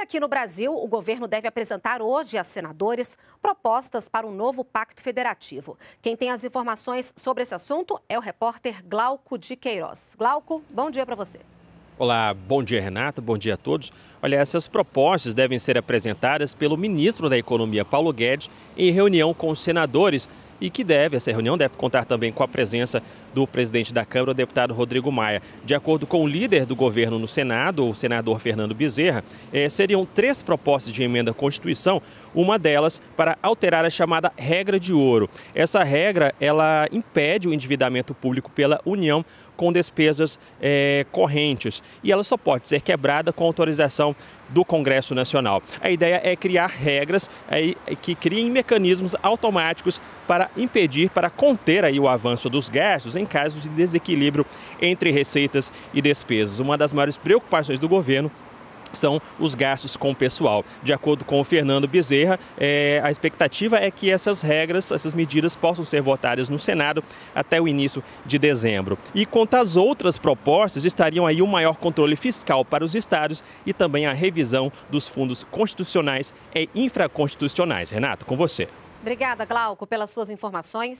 Aqui no Brasil, o governo deve apresentar hoje a senadores propostas para um novo pacto federativo. Quem tem as informações sobre esse assunto é o repórter Glauco de Queiroz. Glauco, bom dia para você. Olá, bom dia Renata, bom dia a todos. Olha, essas propostas devem ser apresentadas pelo ministro da Economia, Paulo Guedes, em reunião com os senadores e que deve, essa reunião deve contar também com a presença do presidente da Câmara, o deputado Rodrigo Maia. De acordo com o líder do governo no Senado, o senador Fernando Bezerra, eh, seriam três propostas de emenda à Constituição, uma delas para alterar a chamada regra de ouro. Essa regra, ela impede o endividamento público pela União com despesas eh, correntes e ela só pode ser quebrada com autorização do Congresso Nacional. A ideia é criar regras aí, que criem mecanismos automáticos para impedir, para conter aí o avanço dos gastos em caso de desequilíbrio entre receitas e despesas. Uma das maiores preocupações do governo são os gastos com o pessoal. De acordo com o Fernando Bezerra, é, a expectativa é que essas regras, essas medidas possam ser votadas no Senado até o início de dezembro. E quanto às outras propostas, estariam aí um maior controle fiscal para os estados e também a revisão dos fundos constitucionais e infraconstitucionais. Renato, com você. Obrigada, Glauco, pelas suas informações.